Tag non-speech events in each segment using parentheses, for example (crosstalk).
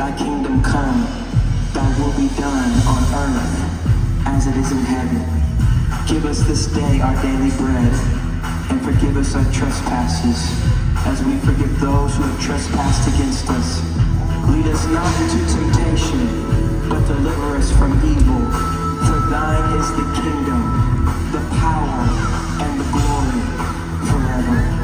Thy kingdom come, thy will be done on earth as it is in heaven. Give us this day our daily bread, and forgive us our trespasses, as we forgive those who have trespassed against us. Lead us not into temptation, but deliver us from evil. For thine is the kingdom, the power, and the glory forever.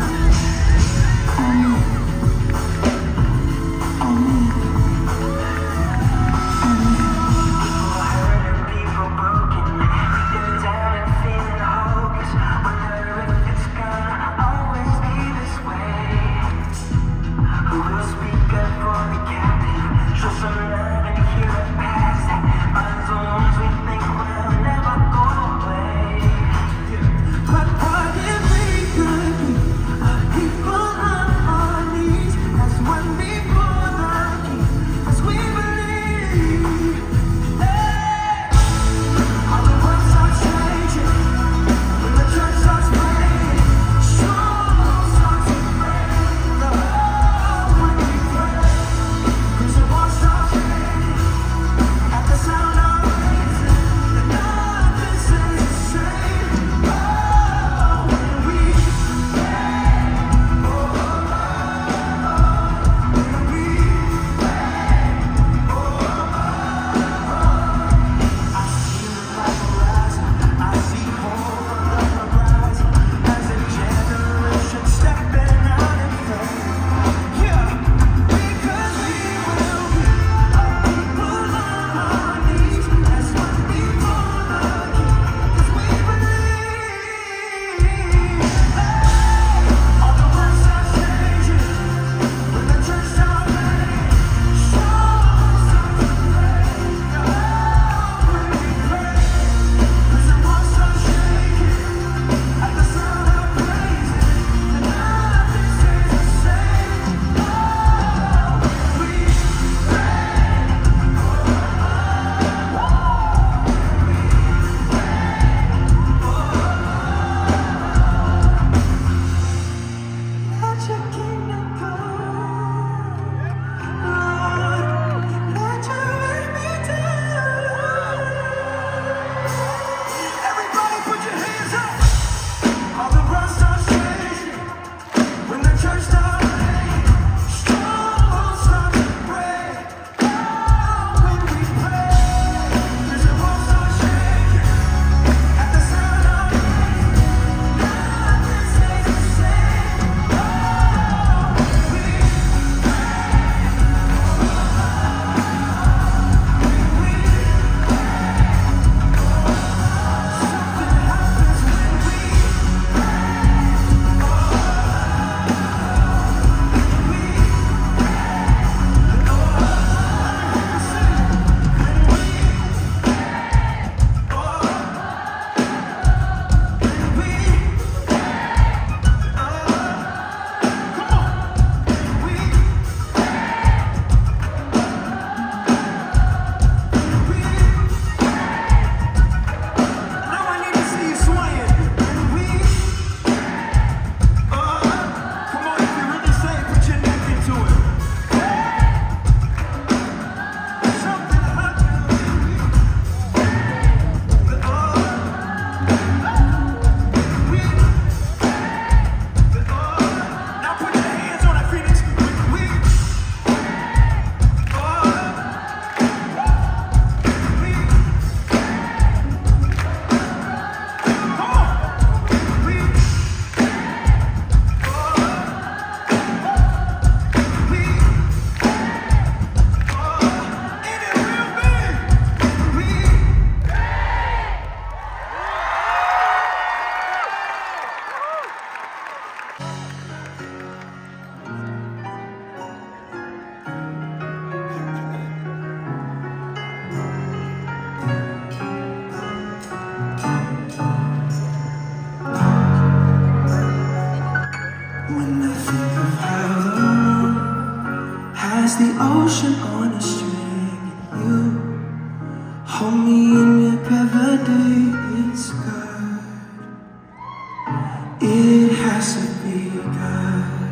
has to be God.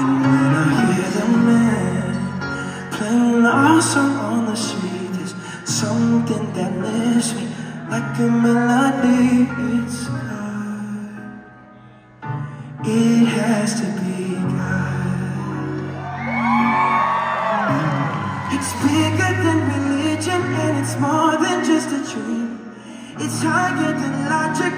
And when I hear the man playing our song on the street, there's something that lifts me like a melody. It's God. It has to be God. It's bigger than religion and it's more than just a dream. It's higher than logic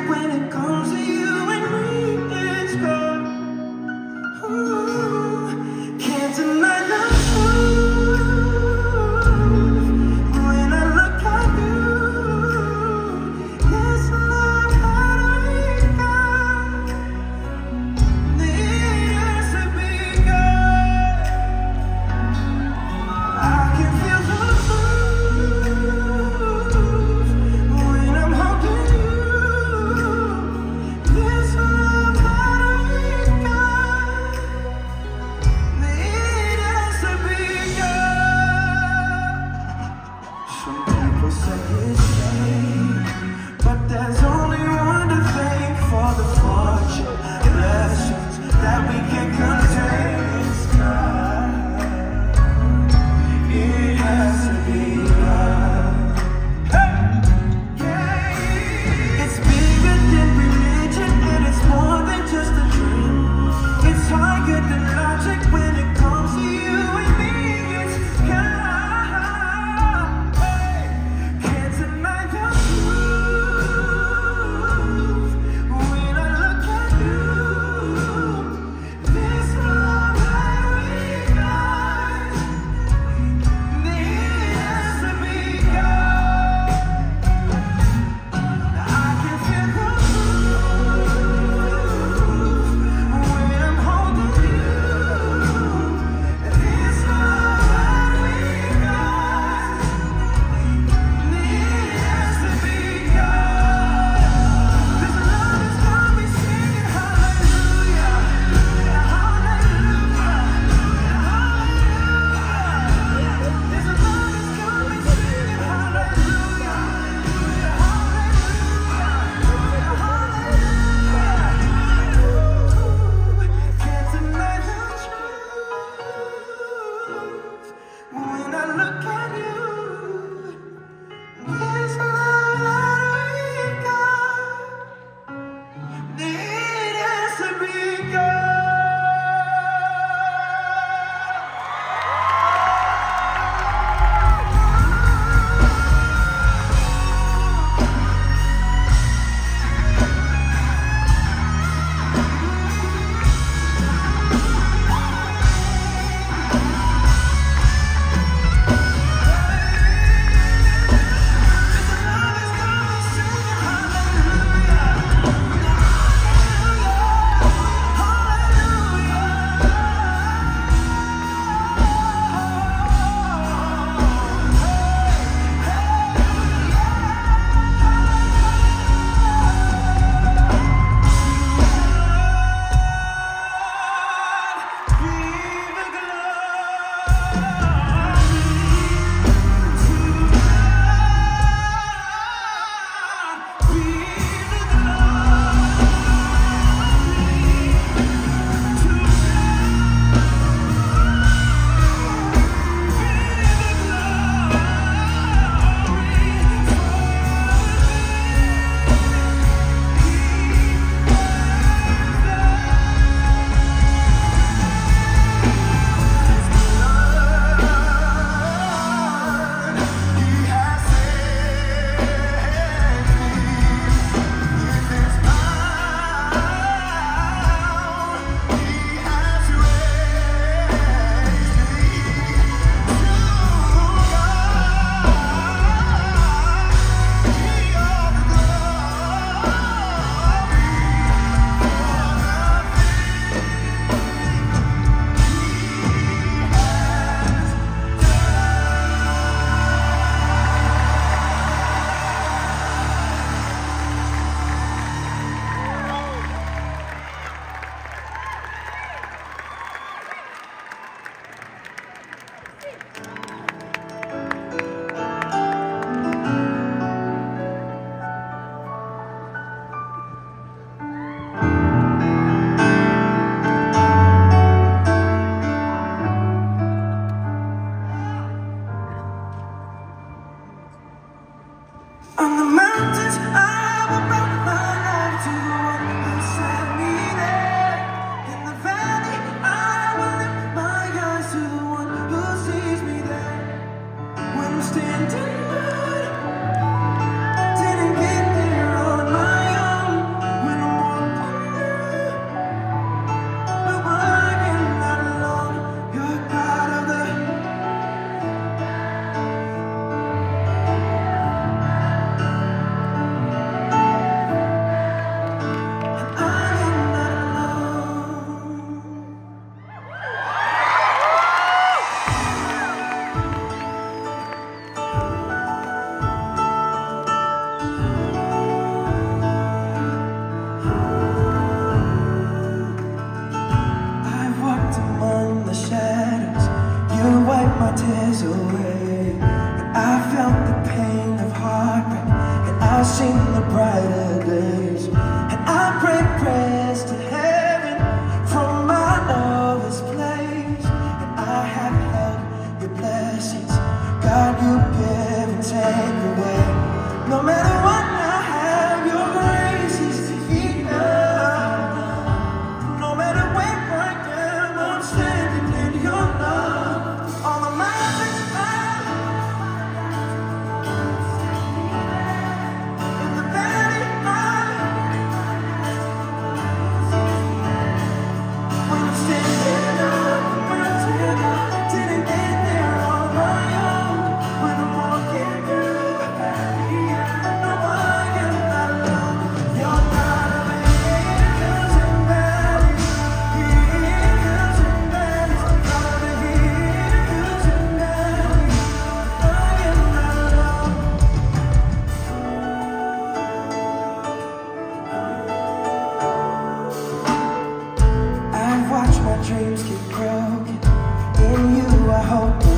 hope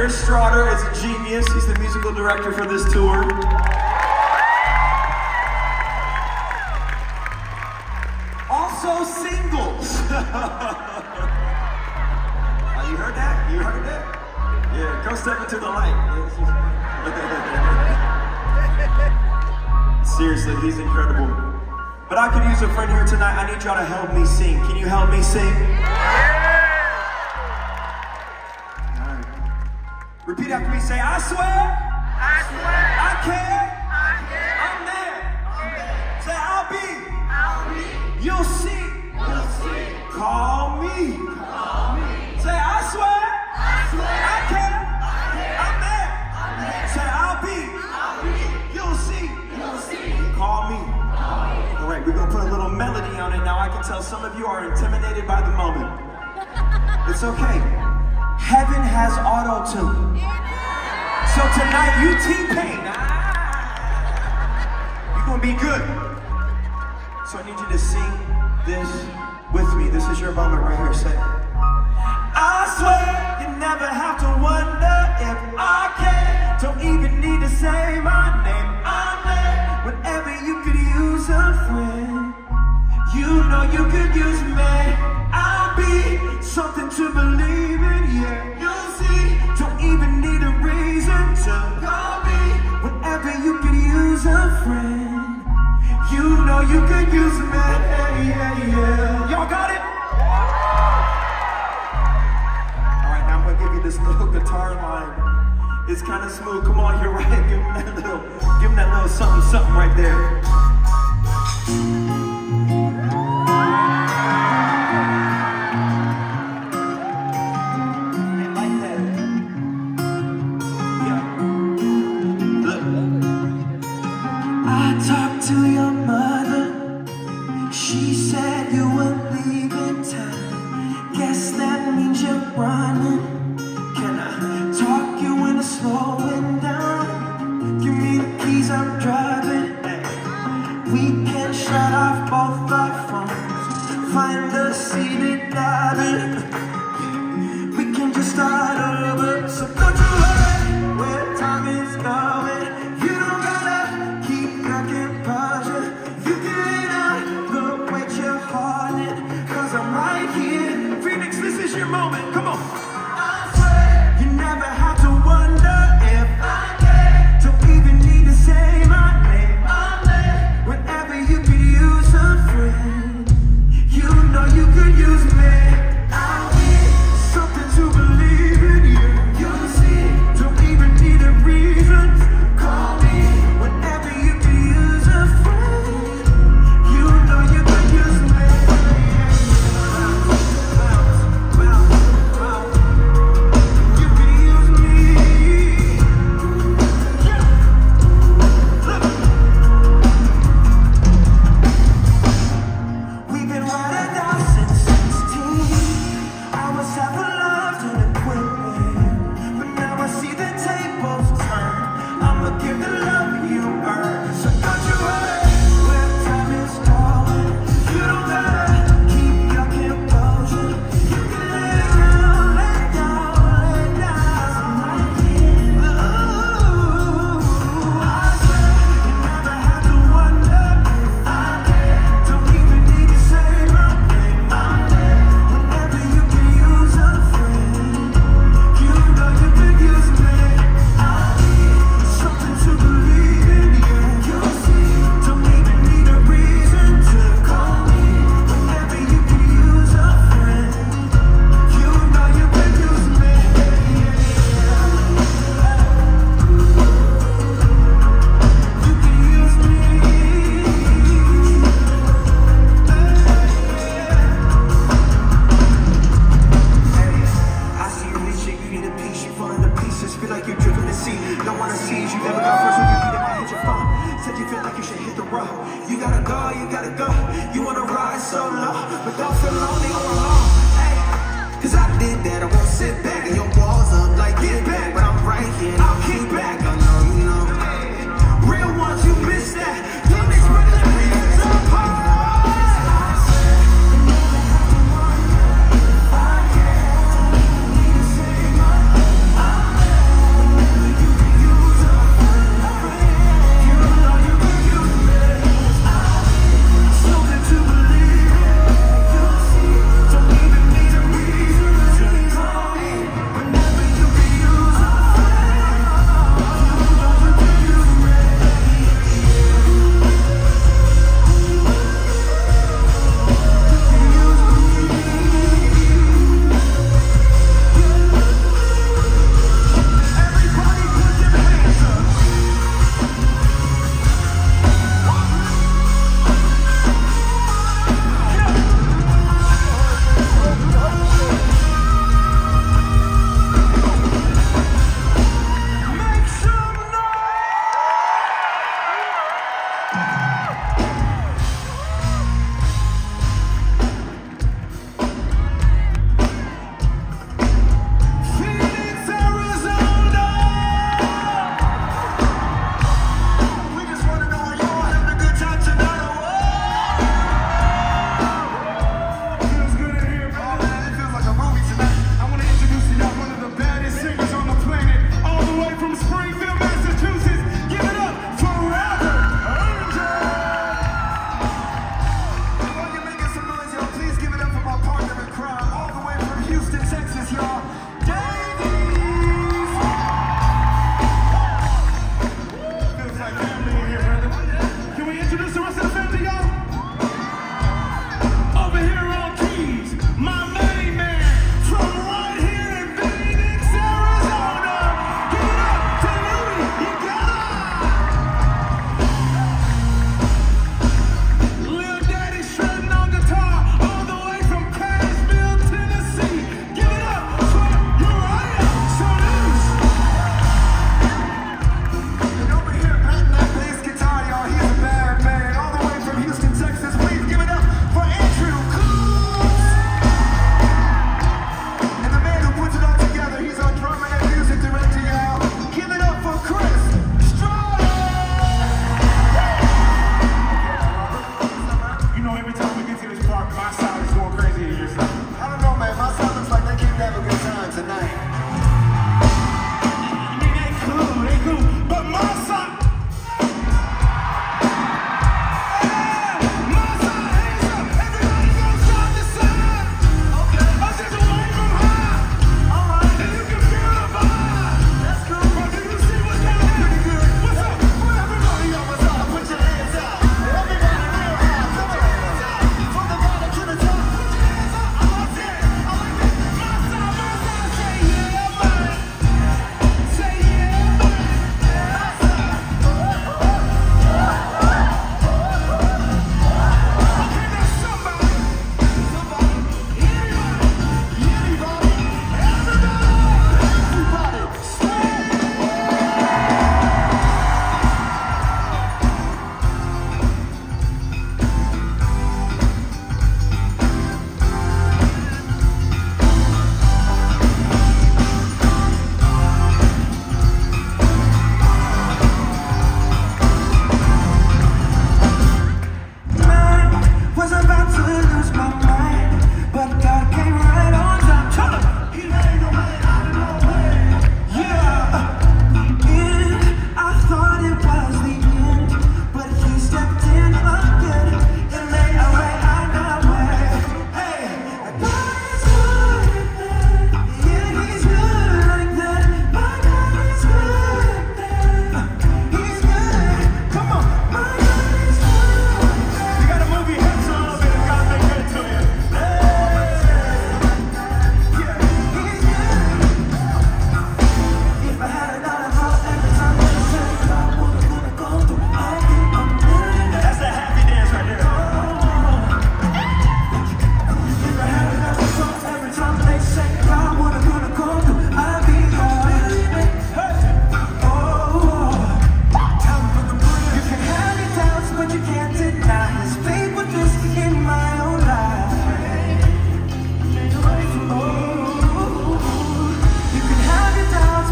Chris Strotter is a genius. He's the musical director for this tour. Also singles. (laughs) oh, you heard that? You heard that? Yeah, go step into the light. (laughs) Seriously, he's incredible. But I could use a friend here tonight. I need y'all to help me sing. Can you help me sing?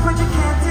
but you can't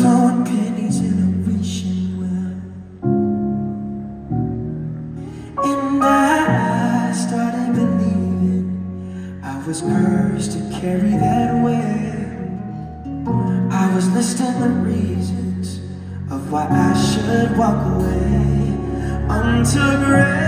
throwing pennies in a wishing well. And I started believing I was cursed to carry that weight. I was listing the reasons of why I should walk away until grace.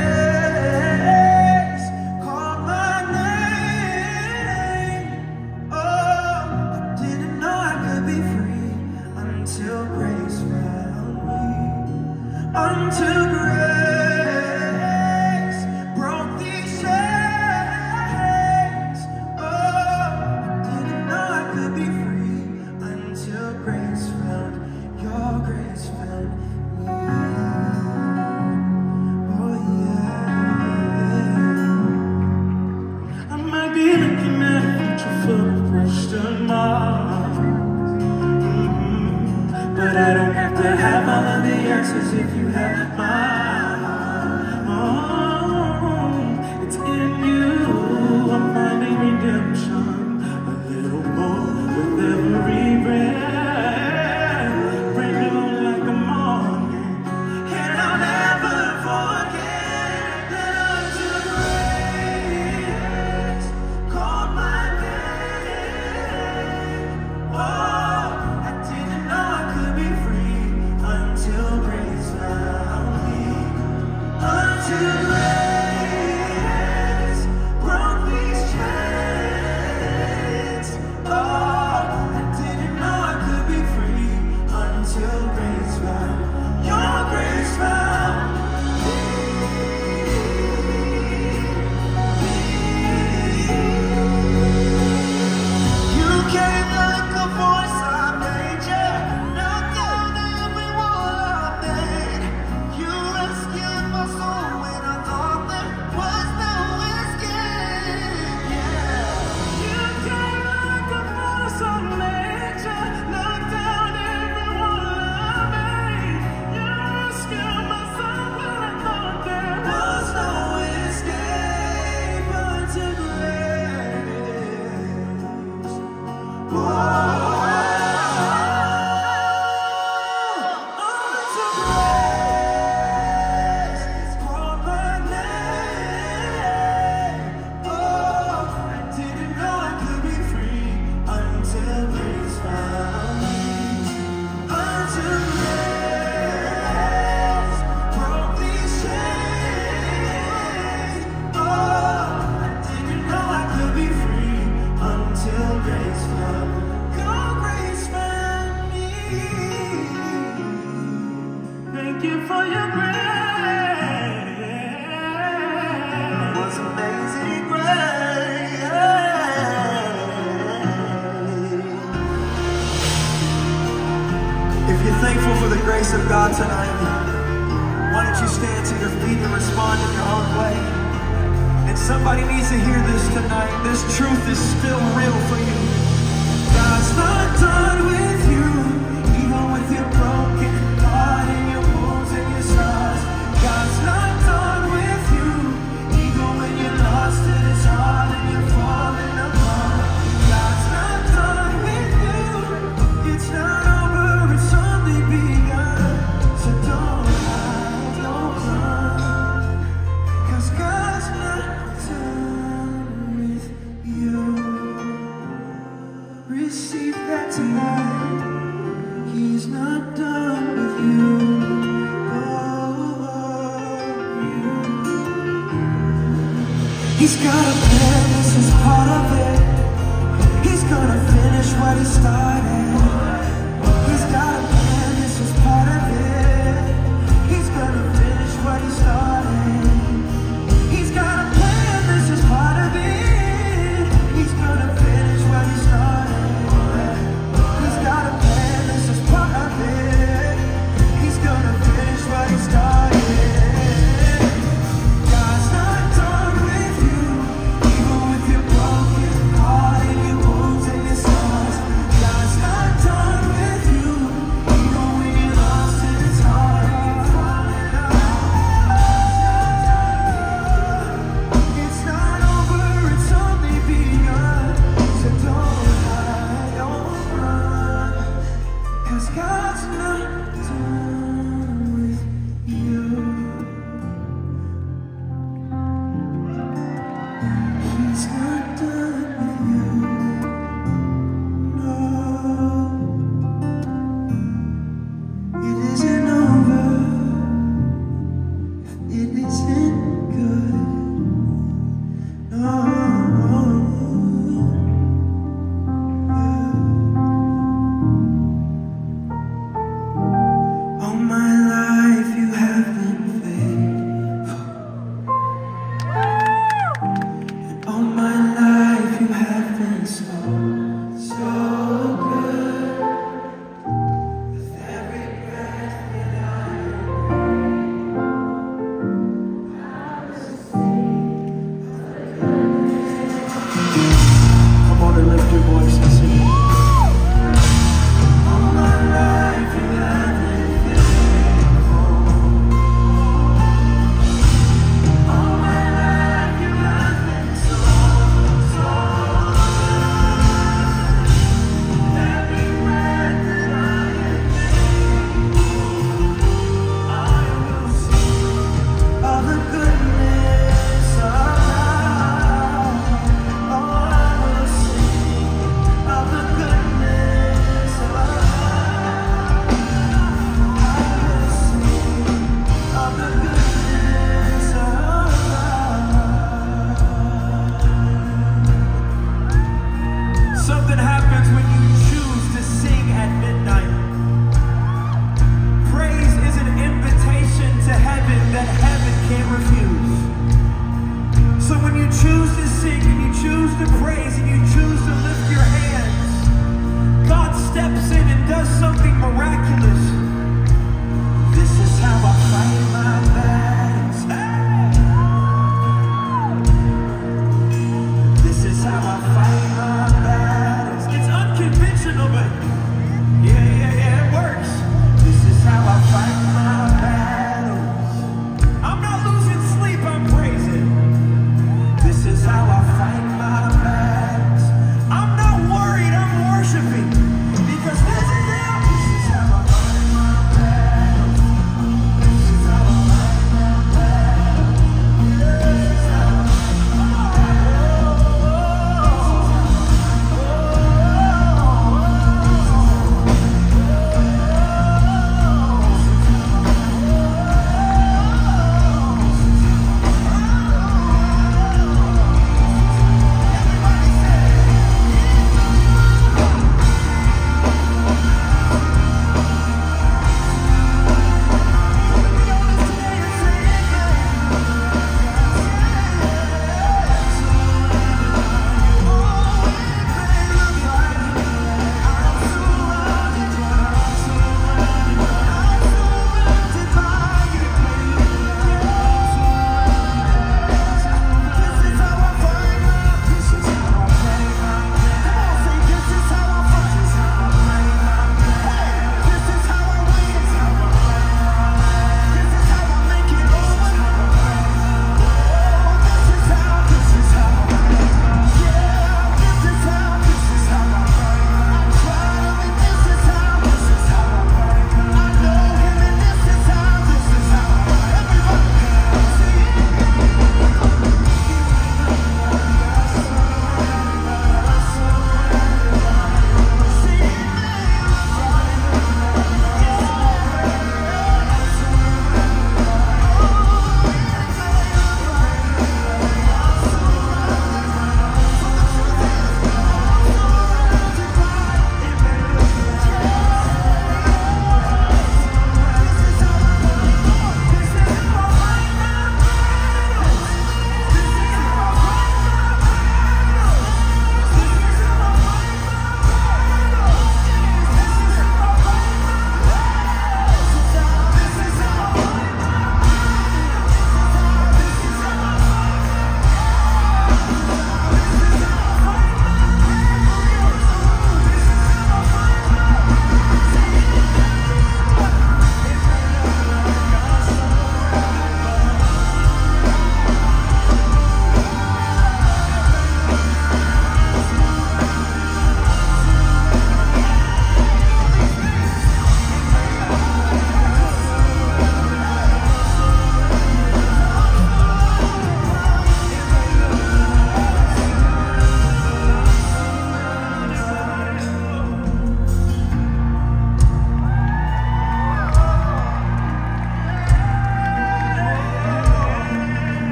Whoa.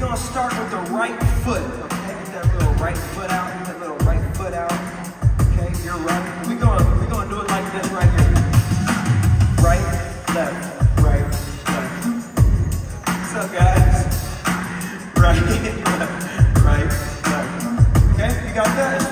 We're gonna start with the right foot, okay? Get that little right foot out, get that little right foot out. Okay, you're right. We're gonna, we're gonna do it like this right here. Right, left, right, left. What's up, guys? Right, (laughs) left, right, left. Okay, you got that?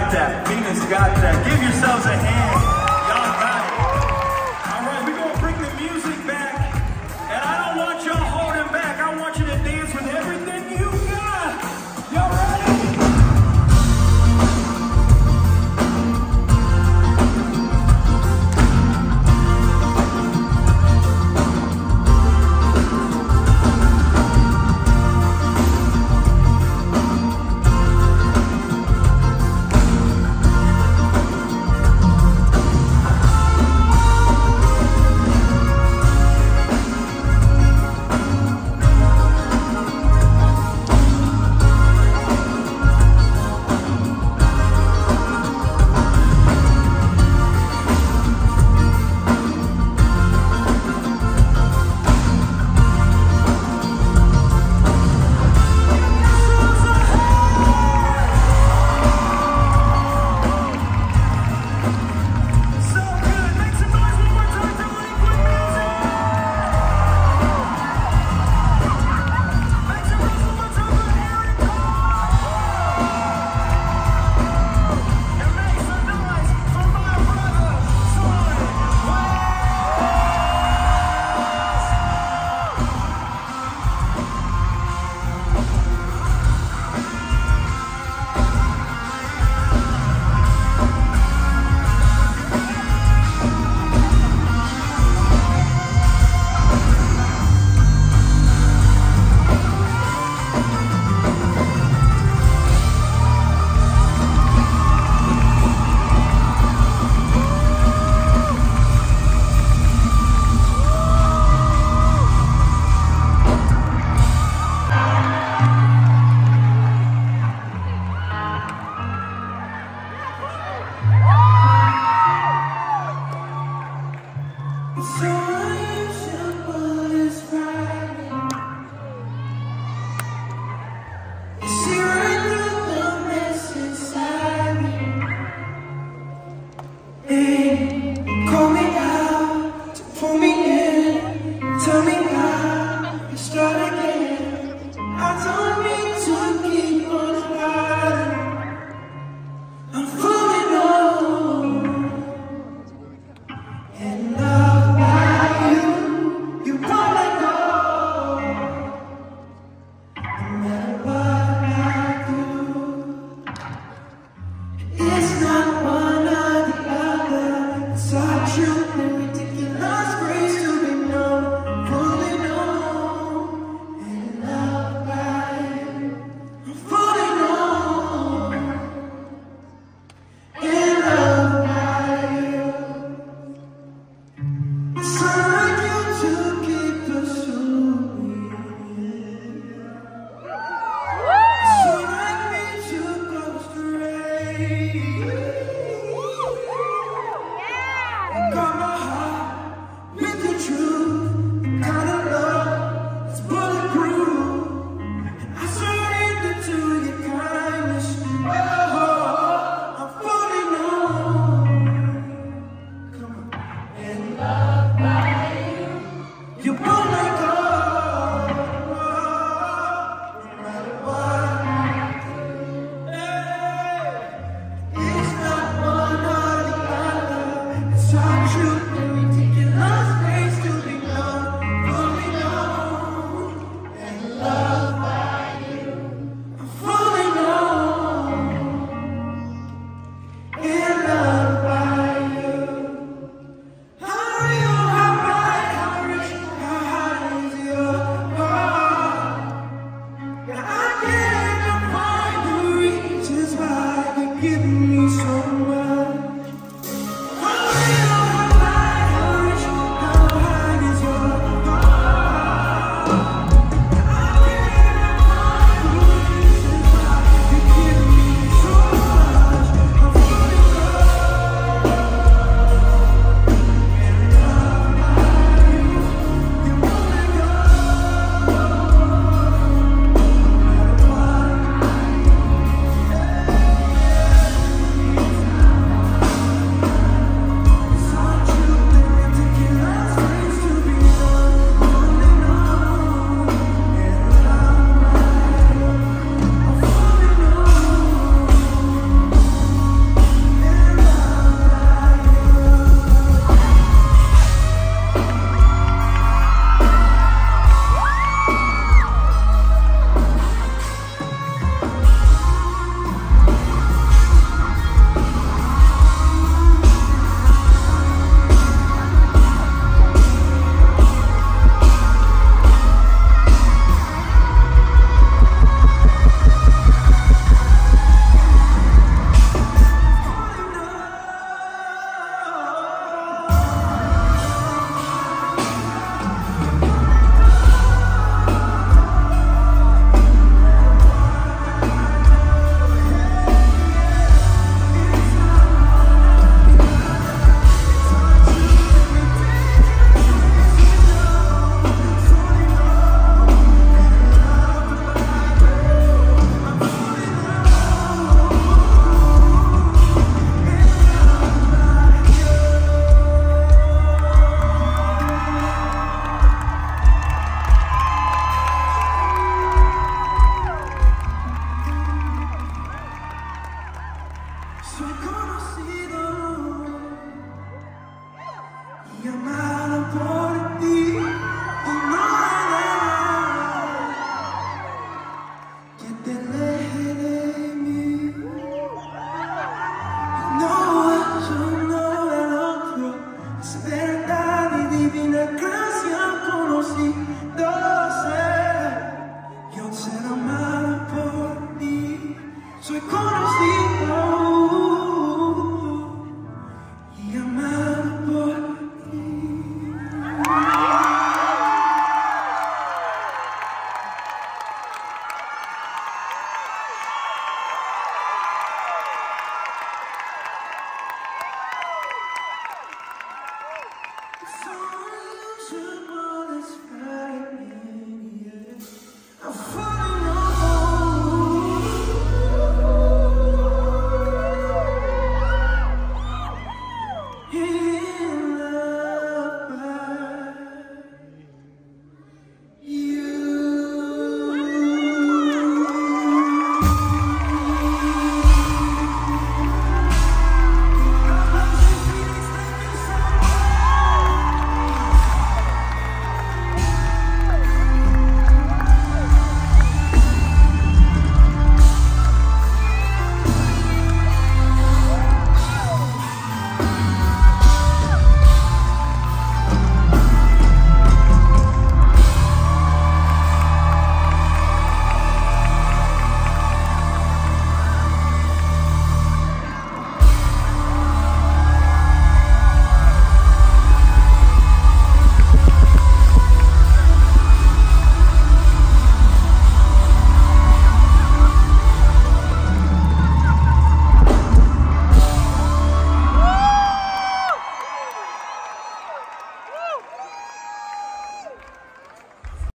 Got that. Phoenix got that. Give yourselves a hand.